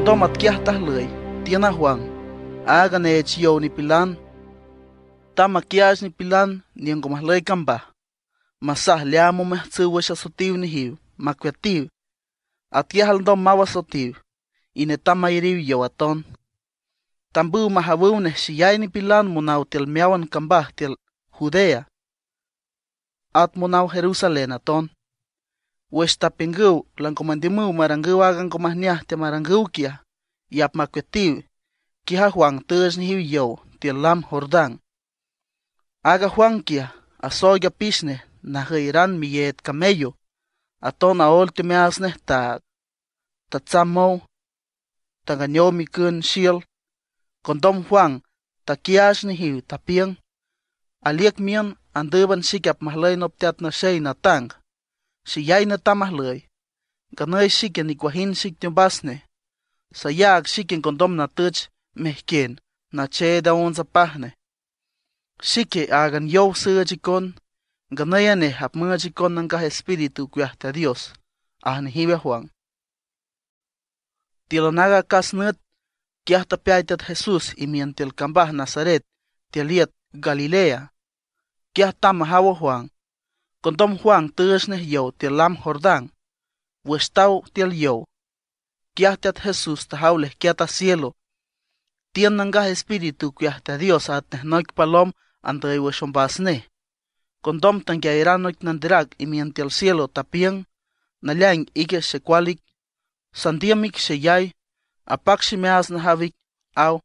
Tontomat kiahtahlõi tina Juan, aga nechiyow e nipilan, tama kiach nipilan niencomahlõi campa, masah liamo mehtzõwe xasotiu nihiu, macuiatiu, atiahalndom mauasotiu, inetama iriu yowatón. Tambú mahaweu nehxiyai nipilan monau tiel miawan campa tiel Judea, at monau Jerusalén atón. Wes tapinggu lang kumandimu marangu agan kumahniah te marangu kia, yap makwetiu, kiha huang tes ni hiu yo til lam Jordang. Aga huang kia, asoya pisne, na heiran miyet camello, aton aol te measne ta, ta tsamo, ta ganyo mi kun shiel, kondom huang, ta kias ni hiu tapiang, aliek mian andeban sikap mahlay noptiat na shay na tang, si yay na tamahlay, ganay siken ni kwahin sik basne, sa yag siken kondom na tuch mehken, na che da on sa pahne. Sike agan yow sujikon, ganaya ne hap mga jikon ng kah espiritu kuyahta Dios, ah ni hiwe Juan. Tilanaga kasnut, kiyahta piaitat Jesus imian til kambah Nazaret, tiliat Galilea. Kiyahta mahawa Juan, con Tom Juan tüsne yo te lam Jordán, huestau tiel yo, quiate Jesús tajaules quiata cielo, tienanga espíritu quiate Dios a noik palom ante hueshon basne, con Tom tan noik nandirak y miente al cielo tapien, nalang ike sequalik, sandiamik seyay, apaximeas nahavik, au